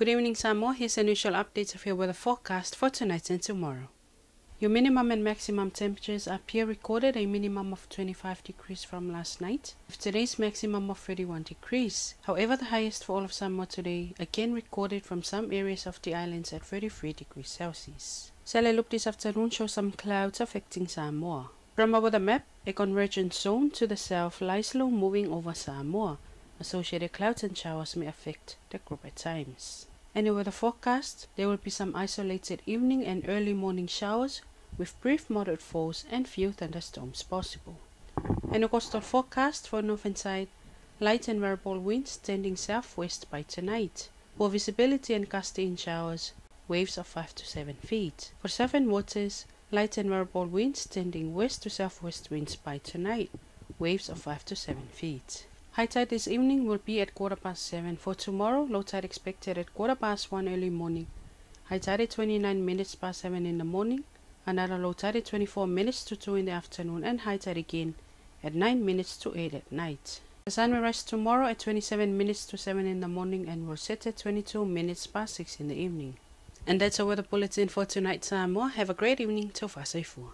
Good evening, Samoa. Here's an initial updates of your weather forecast for tonight and tomorrow. Your minimum and maximum temperatures here recorded a minimum of 25 degrees from last night, with today's maximum of 31 degrees. However, the highest for all of Samoa today again recorded from some areas of the islands at 33 degrees Celsius. Sally look this afternoon shows some clouds affecting Samoa. From over the map, a convergent zone to the south lies low moving over Samoa. Associated clouds and showers may affect the group at times. And over the forecast, there will be some isolated evening and early morning showers with brief moderate falls and few thunderstorms possible. And a coastal forecast for northern side, light and variable winds tending southwest by tonight. Poor visibility and gusty showers, waves of 5 to 7 feet. For southern waters, light and variable winds tending west to southwest winds by tonight, waves of 5 to 7 feet. High tide this evening will be at quarter past 7. For tomorrow, low tide expected at quarter past 1 early morning. High tide at 29 minutes past 7 in the morning. Another low tide at 24 minutes to 2 in the afternoon. And high tide again at 9 minutes to 8 at night. The sun will rise tomorrow at 27 minutes to 7 in the morning and will set at 22 minutes past 6 in the evening. And that's our weather bulletin for tonight, Samoa. Have a great evening. Tofa soifua.